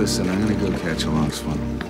Listen, I'm gonna go catch a long swim.